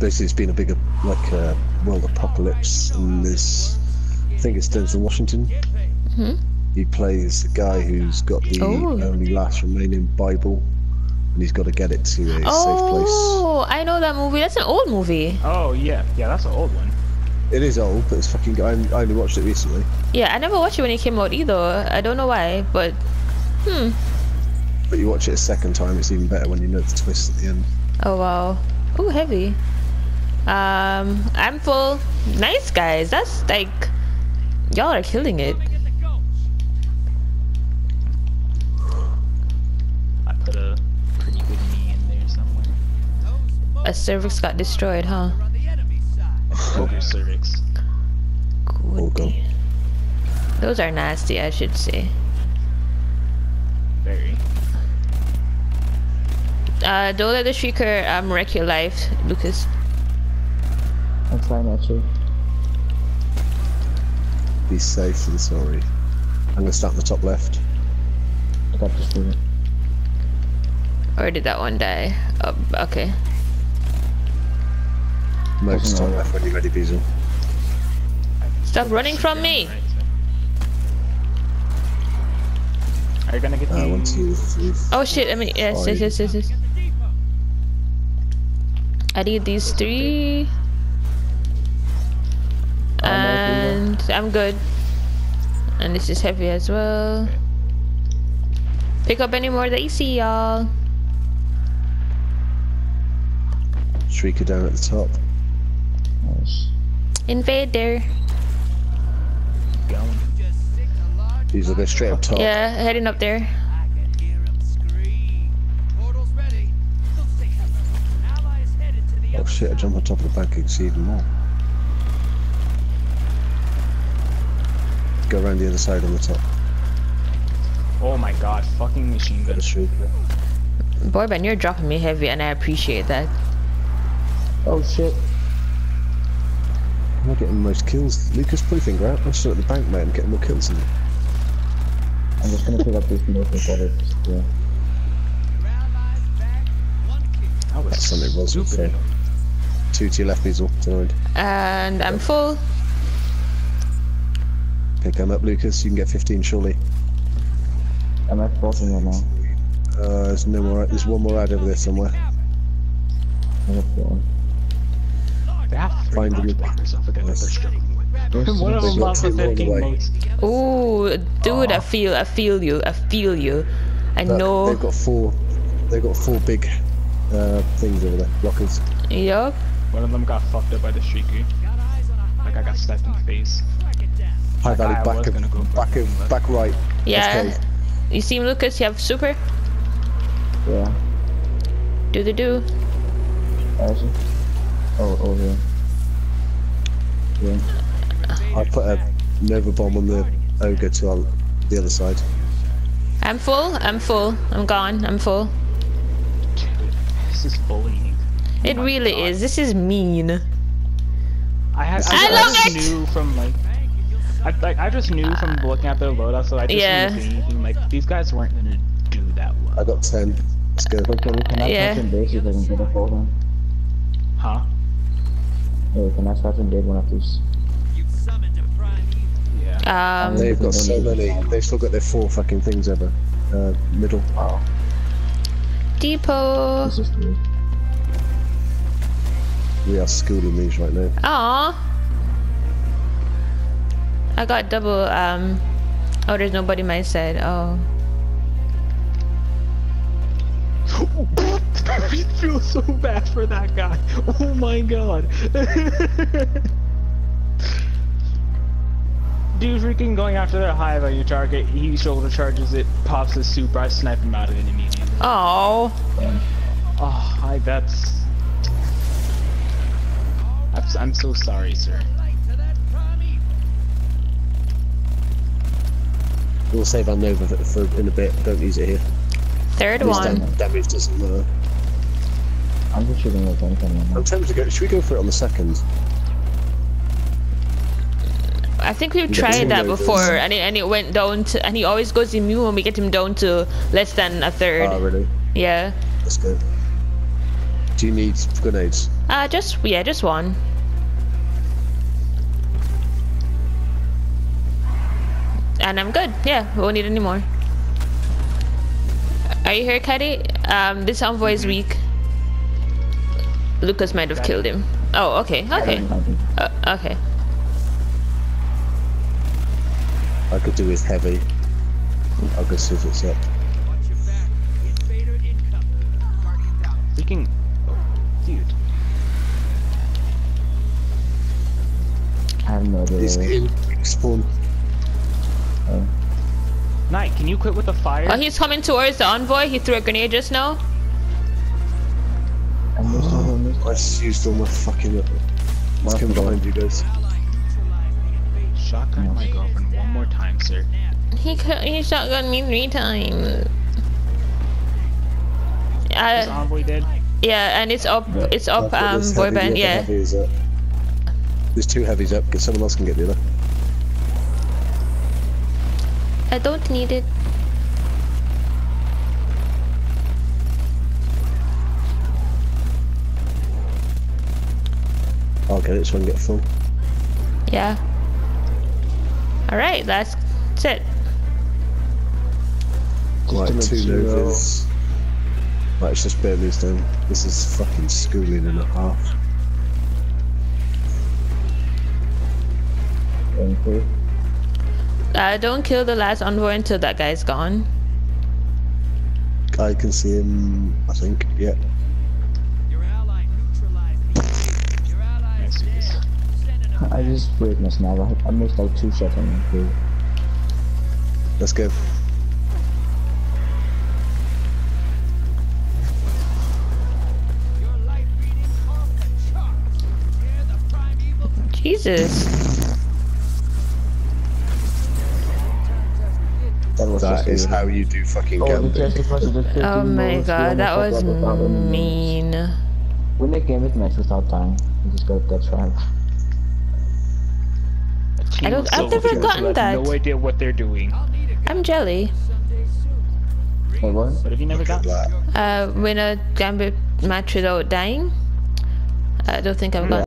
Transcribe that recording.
basically it's been a bigger like uh, world apocalypse, and there's I think it's Denzel Washington. Hmm? He plays the guy who's got the Oh. only last remaining Bible, and he's got to get it to a safe place. Oh, I know that movie. That's an old movie. Oh yeah, yeah, that's an old one. It is old, but it's fucking. good. I only, I only watched it recently. Yeah, I never watched it when it came out either. I don't know why, but hmm. But you watch it a second time, it's even better when you know the twist at the end. Oh wow. Oh heavy. Um, I'm full. Nice guys. That's like y'all are killing it. I put a pretty good knee in there somewhere. A cervix got destroyed, huh? Over cervix. All. Goody. Those are nasty, I should say. Very. Uh, don't let the shrieker um wreck your life, Lucas. I'm trying actually. Be safe and sorry. I'm gonna start in the top left. I got this thing. Or did that one die? Oh, okay. Most top Doesn't left when you're ready, Beezle. Stop running from me. Right, so- Are you gonna get Uh, the one, two, three. Oh shit, I mean, yes, yes, yes, yes, yes. I need these three. And I'm good. And this is heavy as well. Pick up any more that you see, y'all. Shrieker down at the top. Nice. Invader. going? Beezle go straight up top. Yeah, heading up there. Oh shit, I jump on top of the bank and see even more. Go around the other side on the top. Oh my god, fucking machine gun. a Shrieker. Boy, Ben, you're dropping me heavy, and I appreciate that. Oh shit. I'm not getting the most kills. Lucas, put your finger out. I'm still at the bank, mate. I'm getting more kills than you. I'm just gonna pick up this milk and put it. Yeah. That was That's something was stupid. Two to your left, Beezle. To the right. And I'm full. Pick them up, Lucas. You can get 15 surely. I'm at 14 right now. Uh, there's no more. There's one more ad over there somewhere. I'm at 14. They have three Find box them. breakers again that they're struggling with. There's One of them lost the more on the 15 way. Ooh, dude, I feel, I feel you, I feel you. I But know. They've got four. They've got four big uh, things over there. Blockers. Yup. One of them got fucked up by the shrieker. Like I got sniped in the face. High value I back was gonna go for back it, of back right. Yeah. Okay. You see him, Lucas? You have super? Yeah. Do the do. Actually. Oh, over here. Yeah. I put a Nova bomb on the ogre to our, the other side. I'm full. I'm full. I'm gone. I'm full. Dude, this is bullying. It oh my really God. is. This is mean. I had. I I, love it! knew from like. I like. I just knew from looking at their loadout, so I just Yeah. didn't see anything. Like these guys weren't gonna do that well. I got 10. Let's go. But can we can I Yeah. touch and base if I can get a hold on? Huh? Hey, can I start and date one of these? Yeah. Um, They've got so many. They've still got their four fucking things ever. Uh, middle. Wow. depot. This is good. We are schooling these right now. Aw. I got double, um. Oh, there's nobody my side. Oh. I feel so bad for that guy. Oh my god. Dude freaking going after that high value target, he shoulder charges it, pops his super, I snipe him out of it immediately. Oh. Oh, I that's I'm, s- I'm so sorry, sir. We'll save our Nova for, for in a bit. Don't use it here. Third At least one. dam- damage doesn't matter. I'm just shooting with anything right now. I'm tempted to go. Should we go for it on the second? I think we've tried that before, and it, and it went down to, and he always goes immune when we get him down to less than a third. Ah, really? Yeah. That's good. go. Do you need grenades? Uh, just, yeah, just one. And I'm good. Yeah, we won't need any more. Are you here, Caddy? Um, this envoy is weak. Lucas might have killed him. Oh, okay, okay. Uh, okay. I could do with heavy. I'll go see if it's up. Freaking. Oh, dude. I have no idea. He's where it can you quit with the fire? Oh, he's coming towards the envoy. He threw a grenade just now. I missed it, I missed just used all my fucking. It's coming behind you guys. Shotgun my girlfriend one more time, sir. He ca- he shotgun me three times. Is Uh, Envoy dead? yeah, and it's up. It's up. I've Um, boy band. Yeah. heavy is up. There's two heavies up. Get someone else can get the other. I don't need it. I'll get it so I can get full. Yeah. All right, that's it. Like two sure- Novas. Right, it's just barely down. This is fucking schooling and a half. Going for it. Uh, don't kill the last envoy until that guy's gone. I can see him, I think. Yeah. Nice, Lucas. I just sprayed my sniper. I- I missed like two shots on him. too. Let's go. Jesus. That was That just is a- how you do fucking Oh, gambling. chest was just 15 Oh my god, that almost was got without any bullets. mean. Win the Gambit match without dying. We just got that triumph. A team I don't- of I've silver never kids who gotten have that. No idea what they're doing. I'm jelly. Wait, what? What have you never got? That. Uh, win a gambit match without dying. I don't think I've got.